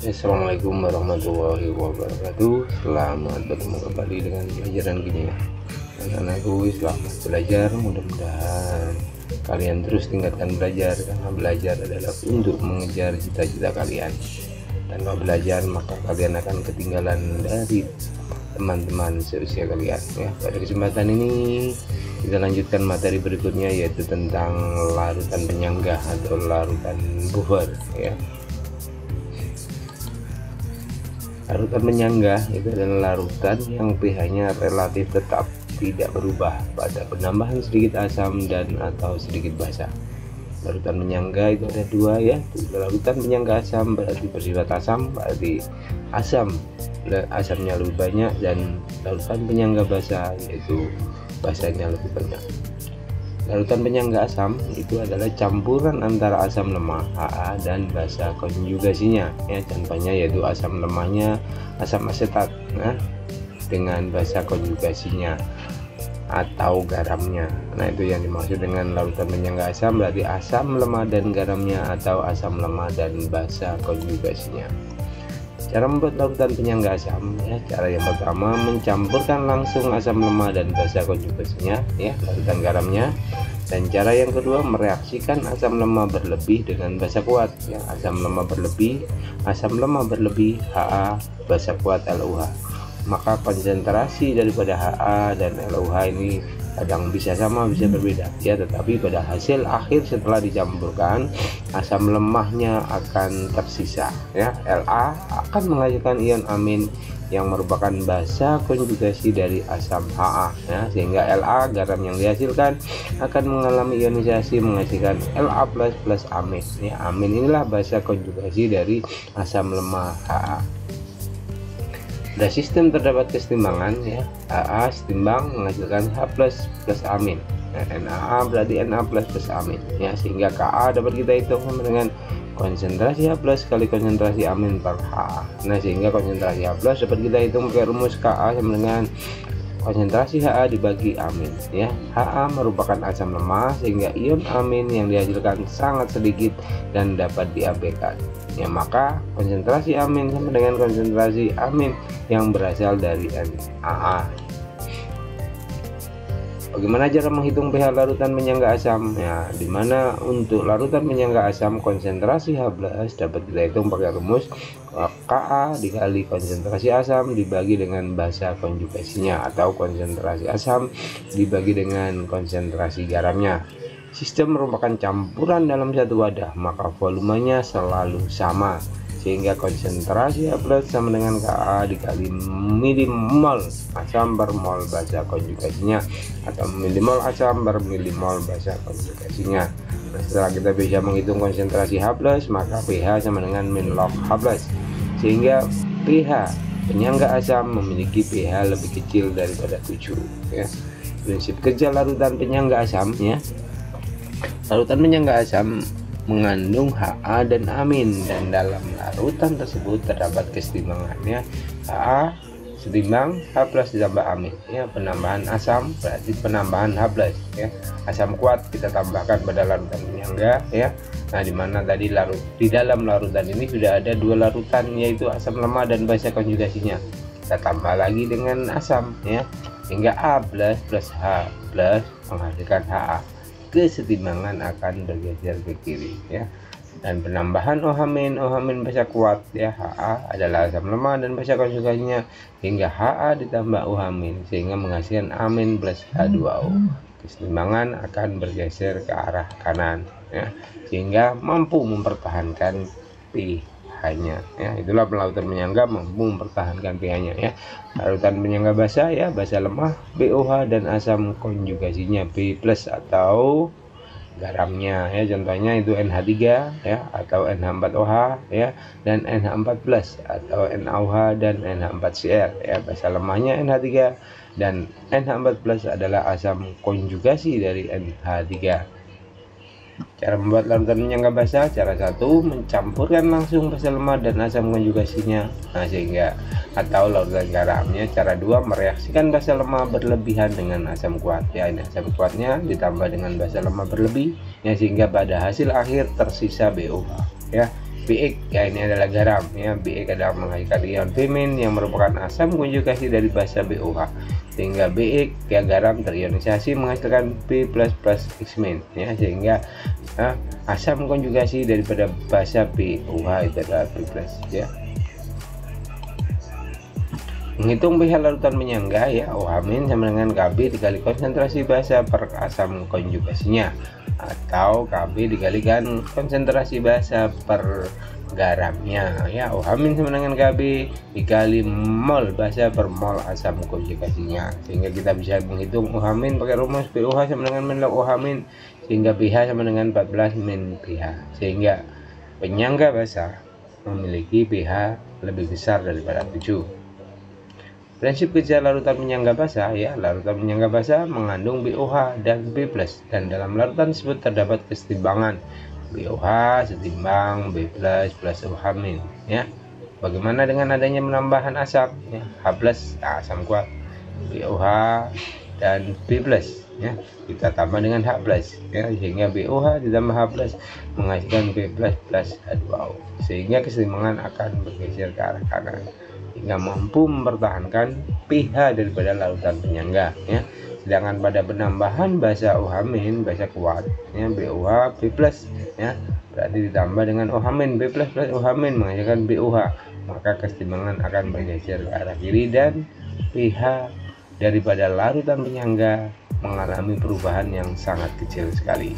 Assalamualaikum warahmatullahi wabarakatuh. Selamat bertemu kembali dengan pelajaran kimia Anak-anakku selamat belajar. Mudah-mudahan kalian terus tingkatkan belajar Karena belajar adalah untuk mengejar cita-cita kalian. Tanpa belajar maka kalian akan ketinggalan dari teman-teman seusia kalian ya. Pada kesempatan ini kita lanjutkan materi berikutnya yaitu tentang larutan penyangga atau larutan buffer ya Larutan penyangga itu adalah larutan yang pH-nya relatif tetap tidak berubah pada penambahan sedikit asam dan atau sedikit basa. Larutan penyangga itu ada dua ya. Larutan penyangga asam berarti bersifat asam, berarti asam asamnya lebih banyak dan larutan penyangga basa yaitu basanya lebih banyak. Larutan penyangga asam itu adalah campuran antara asam lemah HA dan basa konjugasinya. Ya, contohnya yaitu asam lemahnya asam asetat nah, dengan basa konjugasinya atau garamnya. Nah, itu yang dimaksud dengan larutan penyangga asam berarti asam lemah dan garamnya atau asam lemah dan basa konjugasinya cara membuat larutan penyangga asam ya. Cara yang pertama mencampurkan langsung asam lemah dan basa konjugasinya ya larutan garamnya. Dan cara yang kedua mereaksikan asam lemah berlebih dengan basa kuat ya. Asam lemah berlebih asam lemah berlebih Ha basa kuat LUH maka konsentrasi daripada Ha dan LUH ini kadang bisa sama bisa berbeda. Ya tetapi pada hasil akhir setelah dicampurkan asam lemahnya akan tersisa ya. La akan menghasilkan ion amin yang merupakan basa konjugasi dari asam Ha ya. Sehingga La garam yang dihasilkan akan mengalami ionisasi menghasilkan La plus plus amin ya. Amin inilah basa konjugasi dari asam lemah Ha pada sistem terdapat kesetimbangan ya. AA setimbang menghasilkan H plus plus amin. NaA berarti Na plus plus amin ya. Sehingga Ka dapat kita hitung dengan konsentrasi H plus kali konsentrasi amin per H. Nah sehingga konsentrasi H plus dapat kita hitung pakai rumus Ka sama dengan konsentrasi Ha dibagi amin ya. Ha merupakan asam lemah sehingga ion amin yang dihasilkan sangat sedikit dan dapat diabaikan. Ya maka konsentrasi amin sama dengan konsentrasi amin yang berasal dari NaA Bagaimana cara menghitung pH larutan penyangga asam? Ya, di mana untuk larutan penyangga asam konsentrasi H dapat kita hitung pakai rumus Ka dikali konsentrasi asam dibagi dengan basa konjugasinya atau konsentrasi asam dibagi dengan konsentrasi garamnya. Sistem merupakan campuran dalam satu wadah, maka volumenya selalu sama sehingga konsentrasi H sama dengan Ka dikali milimol asam per mol basa konjugasinya atau milimol asam per milimol basa konjugasinya. Nah, setelah kita bisa menghitung konsentrasi H maka pH sama dengan min log H sehingga pH penyangga asam memiliki pH lebih kecil daripada 7 ya. Prinsip kerja larutan penyangga asam ya larutan penyangga asam mengandung Ha dan amin. Dan dalam larutan tersebut terdapat kesetimbangannya Ha setimbang H plus ditambah amin. Ya penambahan asam berarti penambahan H plus ya. Asam kuat kita tambahkan pada larutan penyangga ya. Nah di mana tadi larut di dalam larutan ini sudah ada dua larutan yaitu asam lemah dan basa konjugasinya. Kita tambah lagi dengan asam ya. Hingga A plus plus H plus menghasilkan Ha kesetimbangan akan bergeser ke kiri ya. Dan penambahan ohamin ohamin basa kuat ya. Ha adalah asam lemah dan basa konjugasinya hingga Ha ditambah ohamin sehingga menghasilkan amin plus H2O kesetimbangan akan bergeser ke arah kanan ya sehingga mampu mempertahankan pH pH-nya ya. Itulah pelautan penyangga mampu mempertahankan pH-nya ya. Larutan penyangga basa ya basa lemah BOH dan asam konjugasinya B+ atau garamnya ya. Contohnya itu NH3 ya atau NH4OH ya dan NH4+ atau NaOH dan NH4Cl ya. Basa lemahnya NH3 dan NH4+ adalah asam konjugasi dari NH3 Cara membuat larutan penyangga basah Cara satu mencampurkan langsung basa lemah dan asam konjugasinya. Nah sehingga atau larutan garamnya. Cara dua mereaksikan basa lemah berlebihan dengan asam kuat. Ya ini asam kuatnya ditambah dengan basa lemah berlebih Ya sehingga pada hasil akhir tersisa BOH Ya BX ya ini adalah garam ya. BX adalah menghasilkan ion femin yang merupakan asam konjugasi dari basa BOH sehingga BX ya garam terionisasi menghasilkan B++ X-min ya. Sehingga nah, asam konjugasi daripada basa BOH itu adalah B+ ya. Menghitung pH larutan menyangga ya OH- sama dengan KB dikali konsentrasi basa per asam konjugasinya atau KB dikalikan konsentrasi basa per garamnya. Ya OH- sama dengan KB dikali mol basa per mol asam konjugasinya. Sehingga kita bisa menghitung OH- pakai rumus POH sama dengan min log OH- sehingga pH sama dengan 14 min pH sehingga penyangga basa memiliki pH lebih besar daripada 7 Prinsip kerja larutan penyangga basah ya, larutan penyangga basah mengandung BOH dan B+, dan dalam larutan tersebut terdapat kesetimbangan BOH setimbang B+, plus OH- ya. Bagaimana dengan adanya penambahan asam ya, H+, asam kuat, BOH dan B+, ya. Kita tambah dengan H+, ya, sehingga BOH ditambah H+ menghasilkan B+, plus H2O. Sehingga kesetimbangan akan bergeser ke arah kanan hingga mampu mempertahankan pH daripada lautan penyangga ya. Sedangkan pada penambahan basa OH- basa kuat ya BOH B+ ya. Berarti ditambah dengan OH- B++ OH- menghasilkan BOH maka kesetimbangan akan bergeser ke arah kiri dan pH daripada larutan penyangga mengalami perubahan yang sangat kecil sekali.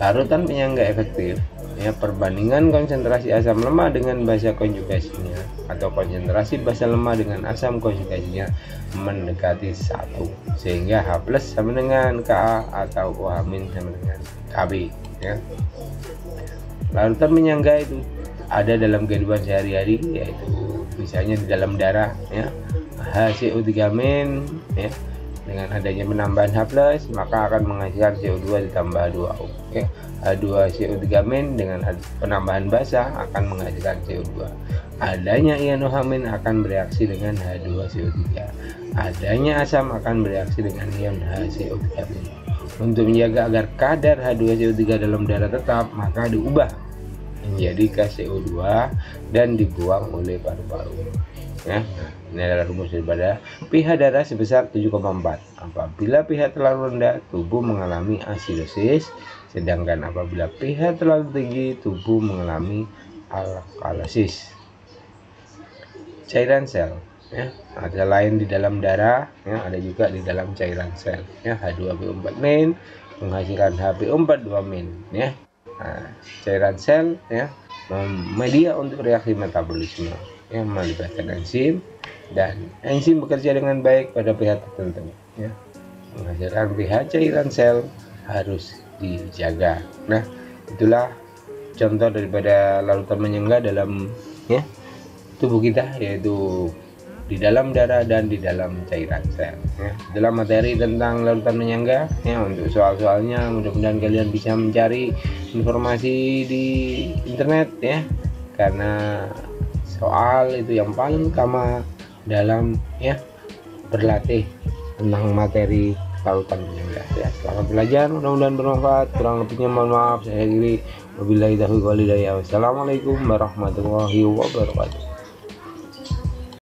Larutan penyangga efektif ya perbandingan konsentrasi asam lemah dengan basa konjugasinya atau konsentrasi basa lemah dengan asam konjugasinya mendekati satu sehingga H plus sama dengan Ka atau OH min sama dengan Kb ya. Larutan menyangga itu ada dalam kehidupan sehari-hari yaitu misalnya di dalam darah ya. HCO3 min ya dengan adanya penambahan H+, maka akan menghasilkan CO2 ditambah 2O. Ya. H2CO3 min dengan penambahan basah akan menghasilkan CO2. Adanya ion OH akan bereaksi dengan H2CO3. Adanya asam akan bereaksi dengan ion HCO3 min. Untuk menjaga agar kadar H2CO3 dalam darah tetap, maka diubah menjadi KCO2 dan dibuang oleh paru-paru. Ya. Ini adalah rumus daripada pH darah sebesar 7,4. Apabila pH terlalu rendah, tubuh mengalami asidosis, sedangkan apabila pH terlalu tinggi, tubuh mengalami alkalosis. Cairan sel ya, ada lain di dalam darah, ya, ada juga di dalam cairan sel. Ya, H2PO4 min menghasilkan HPO42 min ya. Nah, cairan sel ya, media untuk reaksi metabolisme yang melibatkan enzim dan enzim bekerja dengan baik pada pH tertentu ya. menghasilkan pH cairan sel harus dijaga nah itulah contoh daripada larutan menyangga dalam ya tubuh kita yaitu di dalam darah dan di dalam cairan sel ya. dalam materi tentang larutan menyangga ya untuk soal-soalnya mudah-mudahan kalian bisa mencari informasi di internet ya karena soal itu yang paling utama dalam ya berlatih tentang materi penyangga ya. Selamat belajar mudah-mudahan bermanfaat. Kurang lebihnya mohon maaf saya akhiri. Wabillahi taufiq walhidayah. Wassalamualaikum warahmatullahi wabarakatuh